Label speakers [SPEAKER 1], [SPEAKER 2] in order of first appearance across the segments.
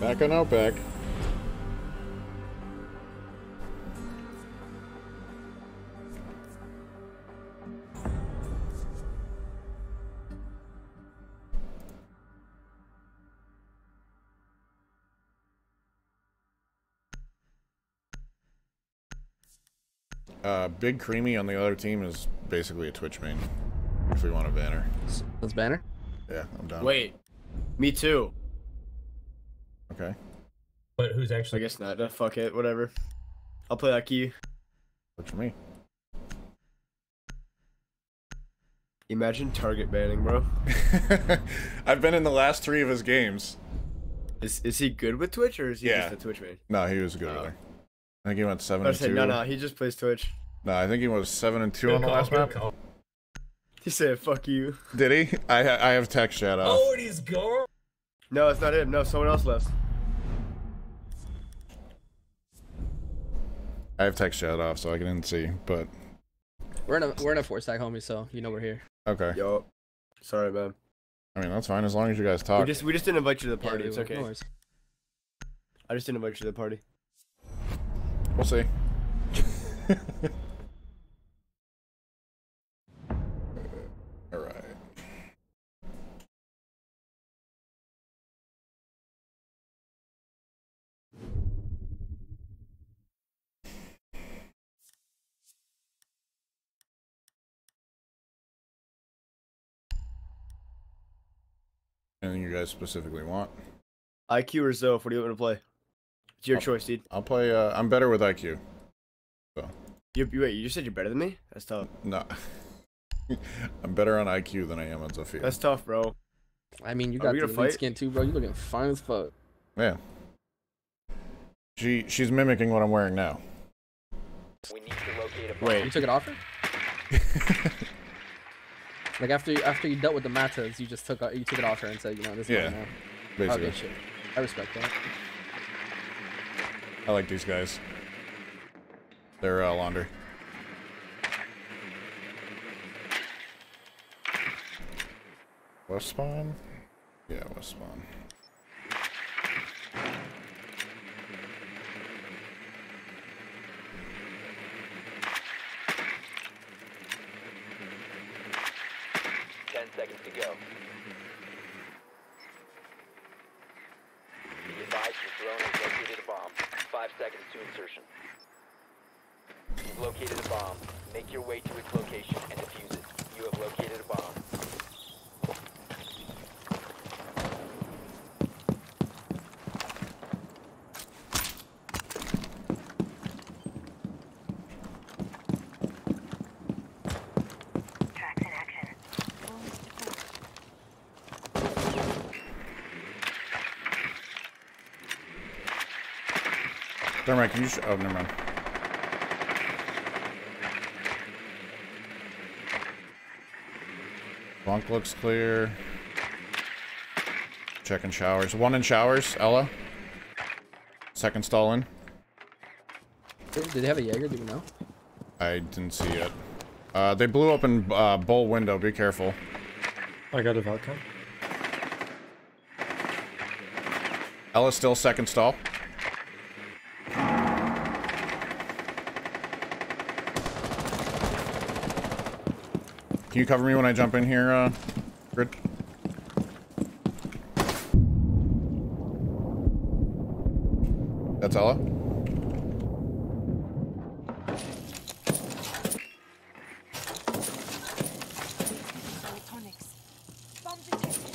[SPEAKER 1] Back on Outback. Uh, Big Creamy on the other team is basically a Twitch main. If we want a banner.
[SPEAKER 2] That's banner.
[SPEAKER 1] Yeah, I'm down.
[SPEAKER 3] Wait, me too.
[SPEAKER 1] Okay.
[SPEAKER 4] But who's actually?
[SPEAKER 3] I guess not. Uh, fuck it, whatever. I'll play that key.
[SPEAKER 1] Works for me.
[SPEAKER 3] Imagine target banning, bro.
[SPEAKER 1] I've been in the last three of his games.
[SPEAKER 3] Is is he good with Twitch or is he
[SPEAKER 1] Yeah.
[SPEAKER 3] just a Twitch main?
[SPEAKER 1] No, he was good
[SPEAKER 3] Oh.
[SPEAKER 1] with. I think he went seven
[SPEAKER 3] I
[SPEAKER 1] and
[SPEAKER 3] said
[SPEAKER 1] two.
[SPEAKER 3] no, no. He just plays Twitch.
[SPEAKER 1] No, I think he was seven and two
[SPEAKER 4] Good
[SPEAKER 1] on the
[SPEAKER 4] call,
[SPEAKER 1] last map.
[SPEAKER 4] call.
[SPEAKER 3] He said fuck you.
[SPEAKER 1] Did he? I ha- I have text chat off.
[SPEAKER 4] Oh, and he's gone.
[SPEAKER 3] No, it's not him. No, someone else left.
[SPEAKER 1] I have text chat off, so I didn't see. But
[SPEAKER 2] We're in a we're in a four stack, homie. So you know we're here.
[SPEAKER 1] okay.
[SPEAKER 3] Yo, sorry, man.
[SPEAKER 1] I mean that's fine as long as you guys talk.
[SPEAKER 3] We
[SPEAKER 1] talk.
[SPEAKER 3] just we just didn't invite you to the party.
[SPEAKER 2] we
[SPEAKER 3] it's okay.
[SPEAKER 2] No worries.
[SPEAKER 3] I just didn't invite you to the party.
[SPEAKER 1] We'll see. Anything you guys specifically want?
[SPEAKER 3] IQ or Zoph? What do you want to play? It's your
[SPEAKER 1] Oh.
[SPEAKER 3] choice, dude.
[SPEAKER 1] I'll play. Uh, I'm better with IQ.
[SPEAKER 3] You, you wait. You just said you're better than me. That's tough.
[SPEAKER 1] No. I'm better on IQ than I am on Zofia.
[SPEAKER 3] That's tough, bro.
[SPEAKER 2] I mean, you
[SPEAKER 3] Are
[SPEAKER 2] got
[SPEAKER 3] we
[SPEAKER 2] the
[SPEAKER 3] gonna
[SPEAKER 2] elite
[SPEAKER 3] fight?
[SPEAKER 2] skin too, bro. You looking fine as fuck.
[SPEAKER 1] Yeah. She she's mimicking what I'm wearing now.
[SPEAKER 5] We need to locate a bomb.
[SPEAKER 3] Wait.
[SPEAKER 2] You took it off her? Like after you, after you dealt with the matas, you just took you took it off her and said, you know, this is
[SPEAKER 1] Yeah,
[SPEAKER 2] now.
[SPEAKER 1] Basically.
[SPEAKER 2] Okay, shit. I respect that.
[SPEAKER 1] I like these guys. They're uh, launder. West spawn? Yeah, west spawn.
[SPEAKER 5] Ten seconds to go. Be advised your drone has located a bomb. Five seconds to insertion. You've located a bomb. Make your way to its location and defuse it. You have located a bomb.
[SPEAKER 6] Tracks in action.
[SPEAKER 1] Thermite, can you sh- oh never mind. Bunk looks clear. Checking showers. One in showers, Ela. Second stall in.
[SPEAKER 2] Did did they have a Jaeger? Do we know?
[SPEAKER 1] I didn't see it. Uh, they blew open uh, bull window. Be careful.
[SPEAKER 4] I got a Valcon.
[SPEAKER 1] Ela still second stall. You cover me when I jump in here, uh, Grid? That's Ela?
[SPEAKER 6] Electronics. Bomb detected.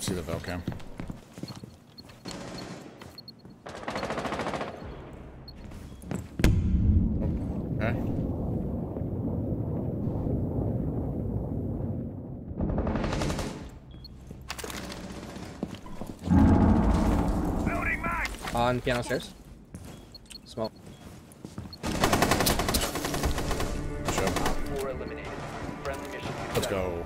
[SPEAKER 1] See the Velcam. Okay.
[SPEAKER 2] On piano stairs. Smoke.
[SPEAKER 1] Shove.
[SPEAKER 5] Four eliminated. Friendly mission
[SPEAKER 1] Let's go.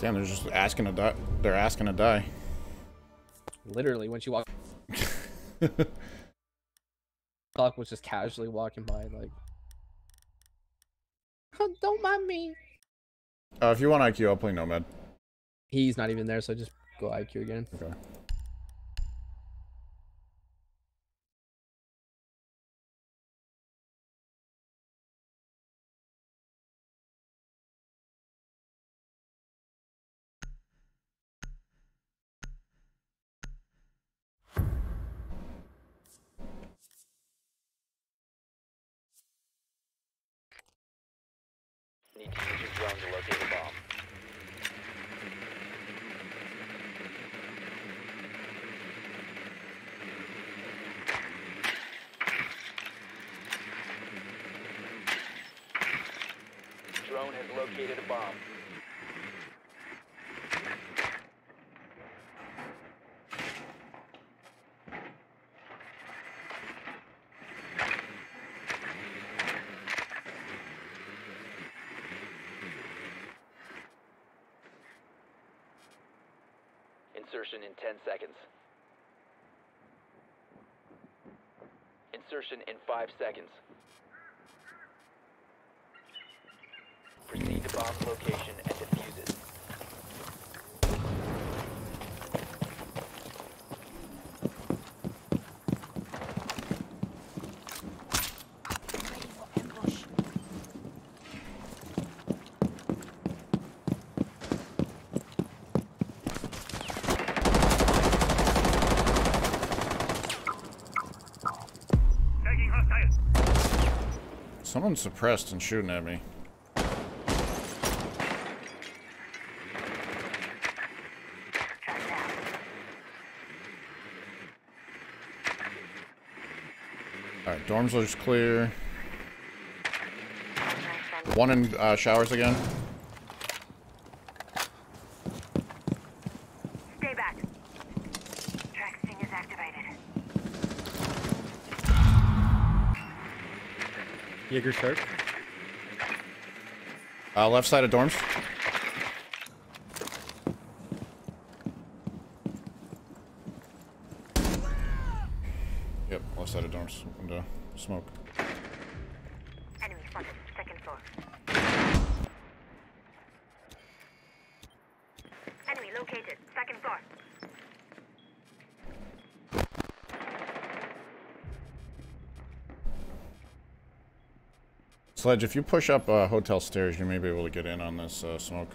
[SPEAKER 1] Damn, they're just asking to die. They're asking to die.
[SPEAKER 2] Literally, when she walked, clock was just casually walking by, like Don't mind me.
[SPEAKER 1] Uh, if you want IQ, I'll play Nomad.
[SPEAKER 2] He's not even there, so just go IQ again.
[SPEAKER 1] Okay.
[SPEAKER 5] Need to use your drone to locate a bomb. Drone has located a bomb. Insertion in 10 seconds. Insertion in 5 seconds. Proceed to bomb's location and defuse it.
[SPEAKER 6] Ready for ambush.
[SPEAKER 1] Someone's suppressed and shooting at me. Alright, dorms looks clear. One in uh, showers again.
[SPEAKER 3] Jaeger Shark.
[SPEAKER 1] Uh, left side of dorms. Yep, left side of dorms. Window. Smoke.
[SPEAKER 6] Enemy spotted. Second floor. Enemy located. Second floor.
[SPEAKER 1] Sledge, if you push up uh, hotel stairs, you may be able to get in on this uh, smoke.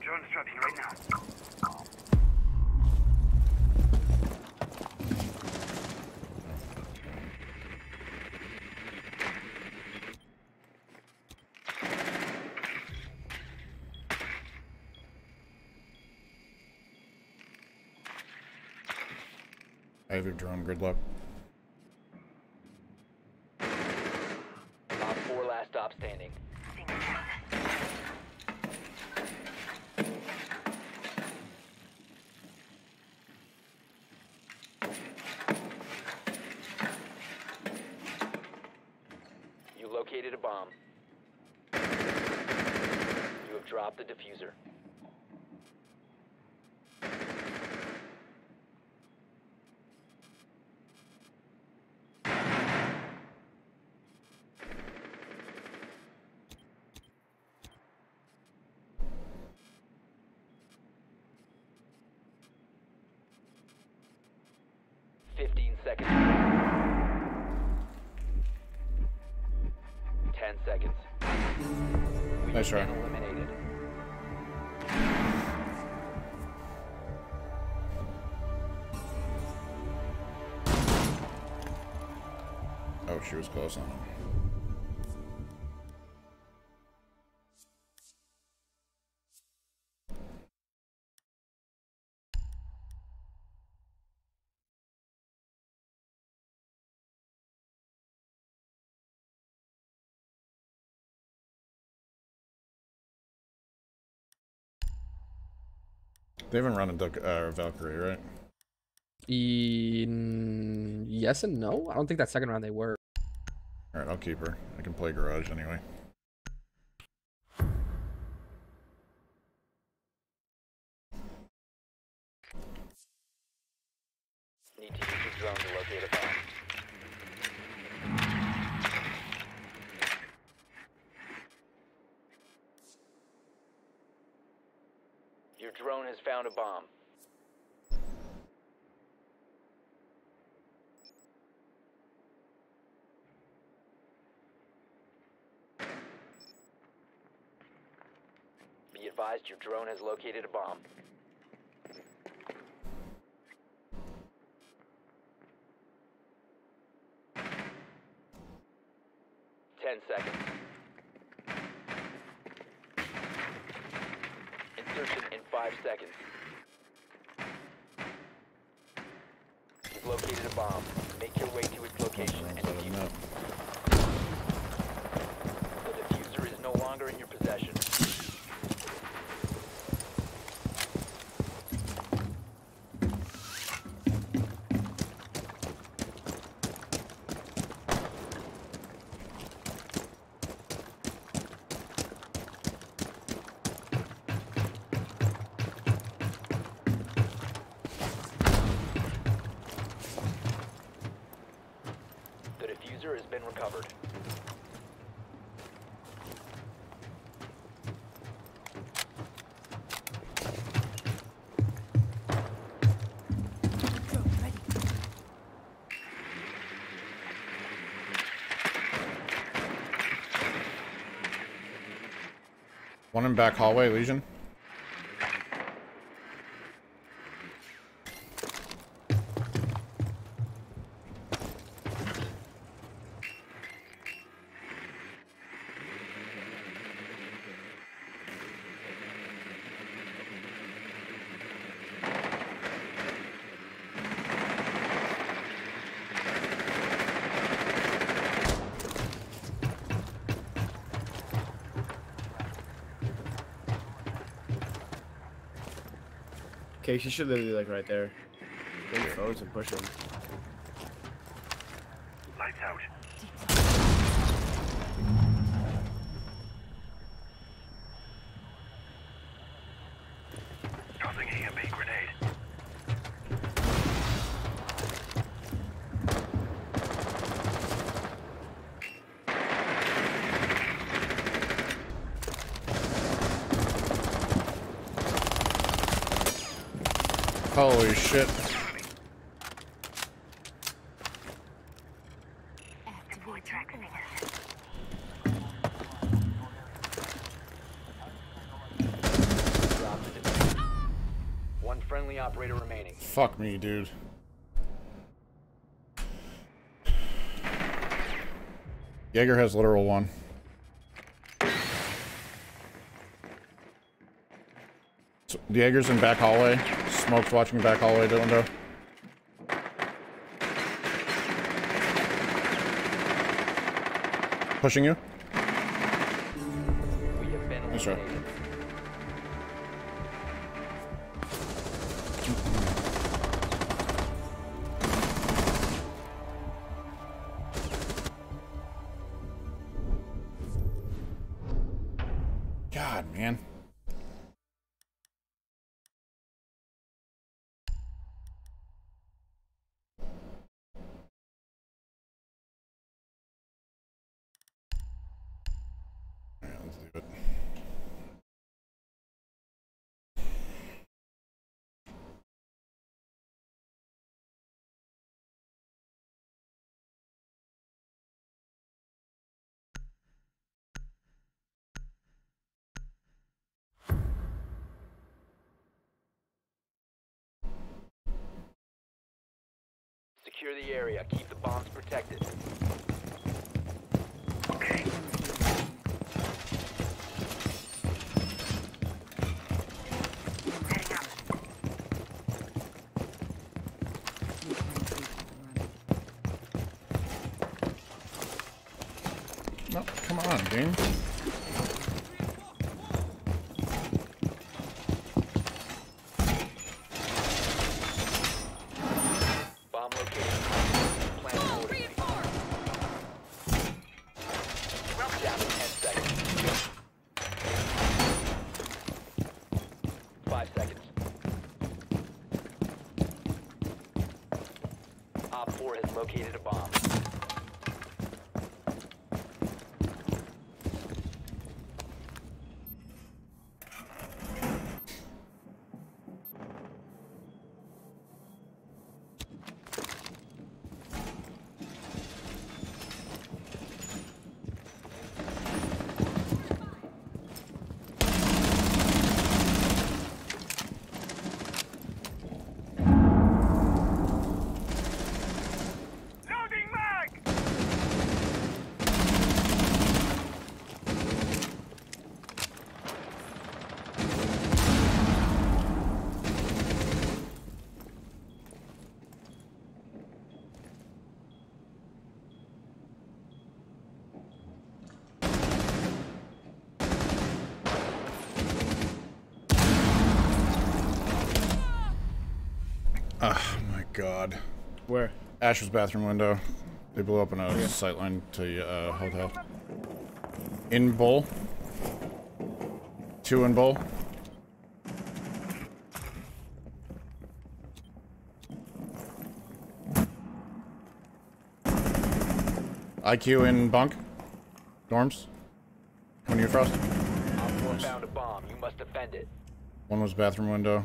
[SPEAKER 6] Drone's dropping right now.
[SPEAKER 1] I have your drone. Good luck.
[SPEAKER 5] Op 4 last stop standing.
[SPEAKER 6] Sting attacked.
[SPEAKER 5] You located a bomb. You have dropped the diffuser. Seconds. Ten seconds. We've
[SPEAKER 1] Nice try.
[SPEAKER 5] eliminated.
[SPEAKER 1] Oh, she was close on him. They haven't run a Duck, uh, Valkyrie, right?
[SPEAKER 2] E- yes and no. I don't think that second round they were.
[SPEAKER 1] Alright, I'll keep her. I can play Garage anyway.
[SPEAKER 5] Need to use your drone to locate a bomb. Your drone has found a bomb. Be advised your drone has located a bomb. Ten seconds. Insertion in five seconds. You've located a bomb. Make your way to its location and
[SPEAKER 1] Other than
[SPEAKER 5] defuse
[SPEAKER 1] that,
[SPEAKER 5] it. The diffuser is no longer in your possession. The diffuser has been recovered.
[SPEAKER 1] One in back hallway, Legion.
[SPEAKER 3] Okay, she should literally like right there. Bring phones and push them.
[SPEAKER 1] Holy shit.
[SPEAKER 6] Deploy track stingers.
[SPEAKER 5] Drop the diffuser. One friendly operator remaining.
[SPEAKER 1] Fuck me, dude. Jaeger has literal one. Jaeger's in back hallway. Smoke's watching back hallway, Dylan Pushing you?
[SPEAKER 5] We have been
[SPEAKER 1] That's right. God, man.
[SPEAKER 5] Secure the area. Keep the bombs protected.
[SPEAKER 6] Okay. Up.
[SPEAKER 1] Come on, game.
[SPEAKER 5] Bomb location. Plan accordingly. Down to 10 seconds. Five seconds. Op 4 has located a bomb.
[SPEAKER 6] Loading mag!
[SPEAKER 1] Oh my god.
[SPEAKER 3] Where?
[SPEAKER 1] Asher's bathroom window. They blew up in a sightline to uh, hotel. In bull. Two in bull. IQ in bunk. Dorms. One of you frost.
[SPEAKER 5] Op found a bomb. You must defend it.
[SPEAKER 1] One was bathroom window.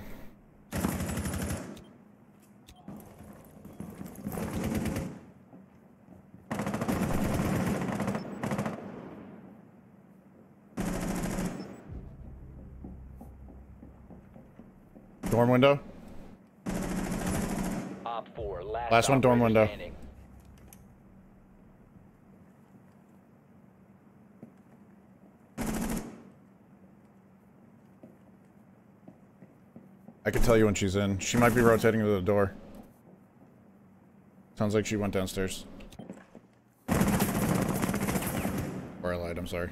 [SPEAKER 1] Dorm window.
[SPEAKER 5] Op 4, last,
[SPEAKER 1] Last one, dorm window.
[SPEAKER 5] standing.
[SPEAKER 1] I can tell you when she's in. She might be rotating to the door. Sounds like she went downstairs. Or I lied, I'm sorry.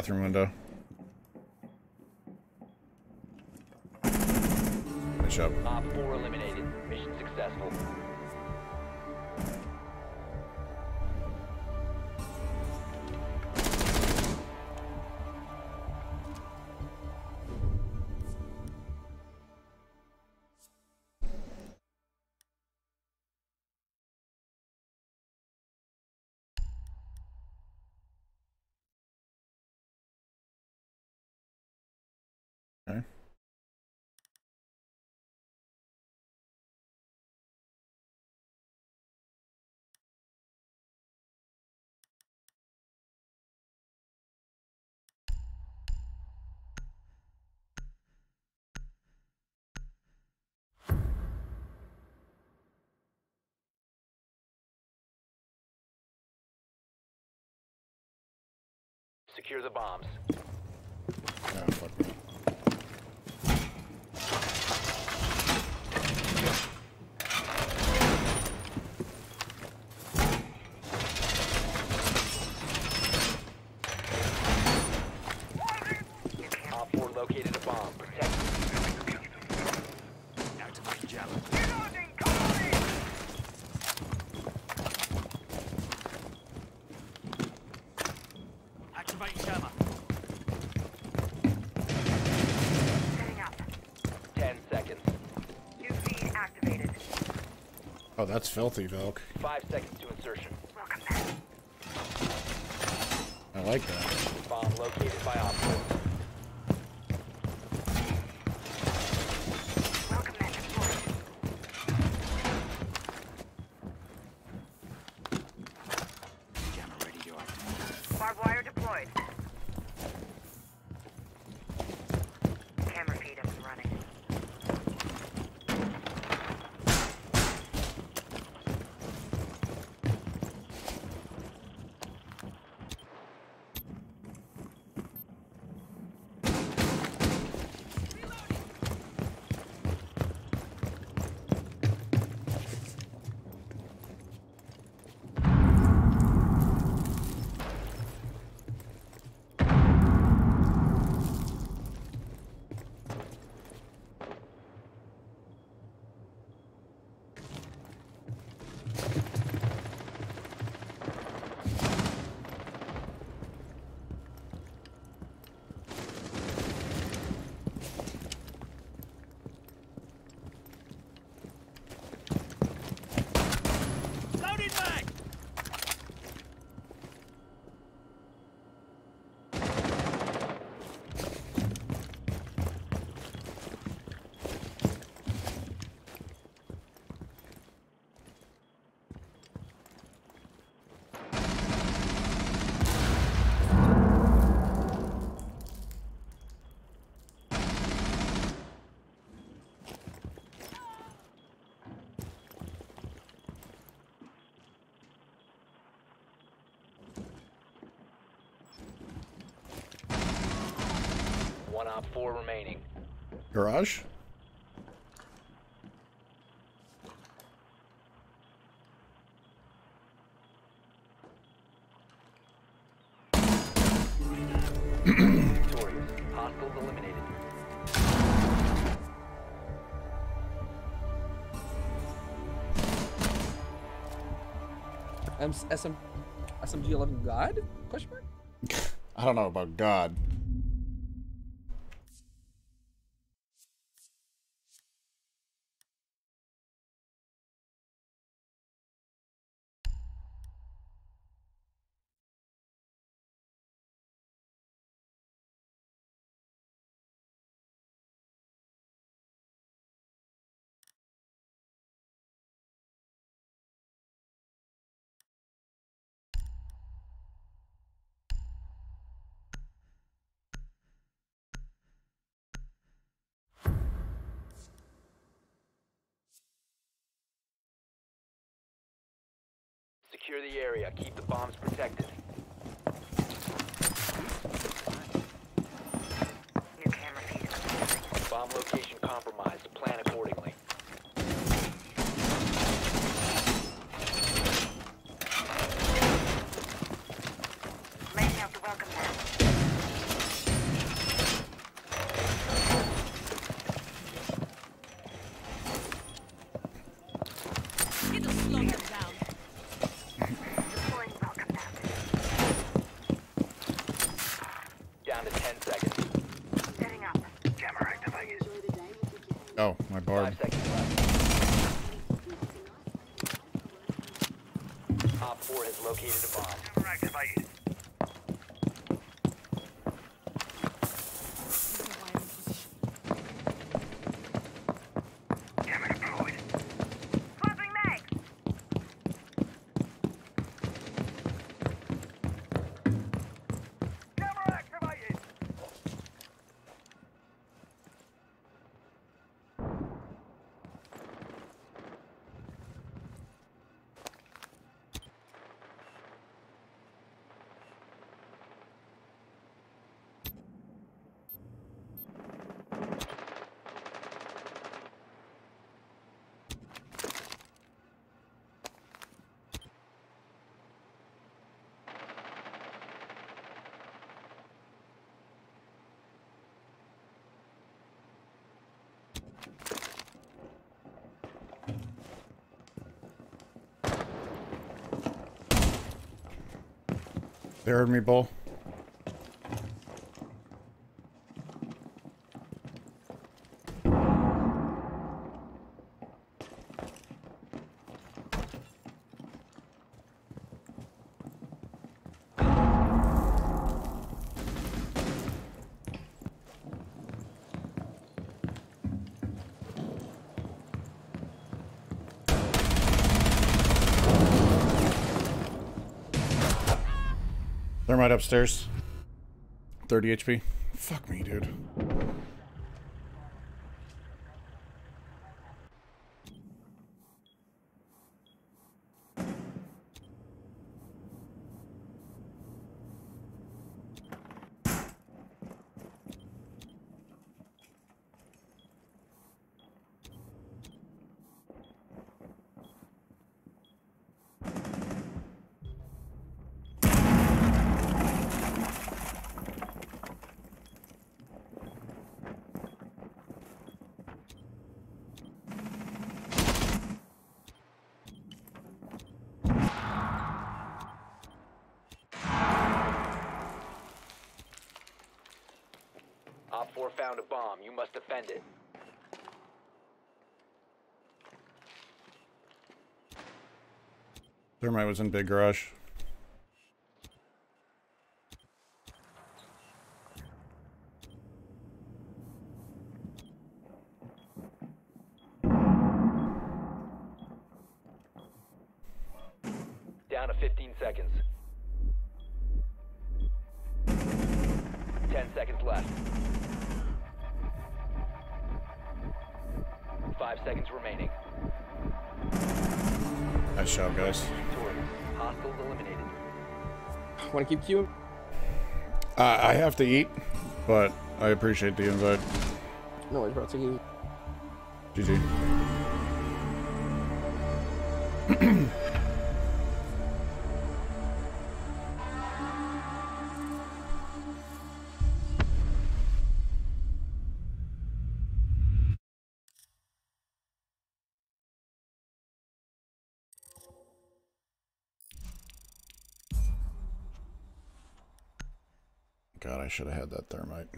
[SPEAKER 1] Bathroom window. Finish up.
[SPEAKER 5] Op 4 eliminated. Mission successful. Secure the bombs.
[SPEAKER 1] Oh, yeah, fuck me.
[SPEAKER 5] Op 4 located a bomb. Protect it.
[SPEAKER 6] Reloading company! Setting up.
[SPEAKER 5] 10 seconds.
[SPEAKER 6] UV activated.
[SPEAKER 1] Oh, that's filthy, Velk.
[SPEAKER 5] 5 seconds to insertion.
[SPEAKER 6] Welcome back.
[SPEAKER 1] I like that.
[SPEAKER 5] Bomb located by Op 4.
[SPEAKER 6] Welcome back deployed. Barbed wire deployed. Camera feed up and running.
[SPEAKER 5] One op four remaining.
[SPEAKER 1] Garage?
[SPEAKER 5] Victorious. Hostiles eliminated.
[SPEAKER 2] M- SM, SMG 11 God? Question mark?
[SPEAKER 1] I don't know about God.
[SPEAKER 5] Secure the area. Keep the bombs protected.
[SPEAKER 6] New camera feed
[SPEAKER 5] Bomb location compromised. Plan accordingly.
[SPEAKER 6] laying out the welcome mat.
[SPEAKER 7] It'll slow them down.
[SPEAKER 6] Deploying welcome mat.
[SPEAKER 5] Down to 10 seconds.
[SPEAKER 6] Setting up. Camera activated.
[SPEAKER 1] Barb.
[SPEAKER 5] Five seconds left. Op 4 has located a bomb.
[SPEAKER 1] Heard me, Bull. Thermite upstairs. 30 HP. Fuck me, dude.
[SPEAKER 5] Op 4 found a bomb. You must defend it.
[SPEAKER 1] Thermite was in big garage.
[SPEAKER 5] Down to 15 seconds. 10 seconds left. 5 seconds remaining.
[SPEAKER 1] Nice job, guys.
[SPEAKER 5] Hostiles eliminated.
[SPEAKER 2] Want to keep queuing?
[SPEAKER 1] Uh, I have to eat, but I appreciate the invite.
[SPEAKER 2] No worries, bro. Take it easy.
[SPEAKER 1] GG. Should have had that thermite.